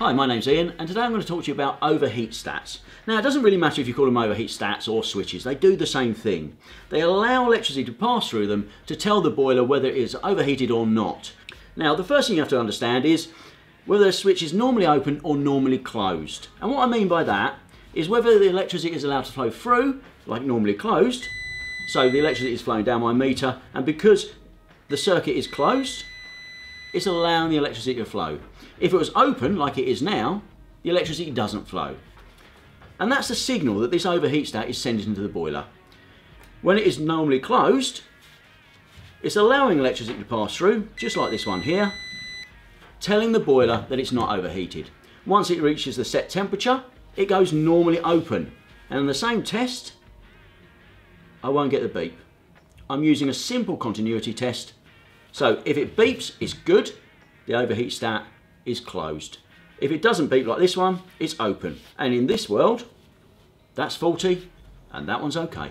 Hi, my name's Ian, and today I'm going to talk to you about overheat stats. Now, it doesn't really matter if you call them overheat stats or switches, they do the same thing. They allow electricity to pass through them to tell the boiler whether it is overheated or not. Now, the first thing you have to understand is whether a switch is normally open or normally closed. And what I mean by that is whether the electricity is allowed to flow through, like normally closed, so the electricity is flowing down my meter, and because the circuit is closed, it's allowing the electricity to flow. If it was open, like it is now, the electricity doesn't flow. And that's the signal that this overheat stat is sending into the boiler. When it is normally closed, it's allowing electricity to pass through, just like this one here, telling the boiler that it's not overheated. Once it reaches the set temperature, it goes normally open. And in the same test, I won't get the beep. I'm using a simple continuity test so if it beeps, it's good. The overheat stat is closed. If it doesn't beep like this one, it's open. And in this world, that's faulty and that one's okay.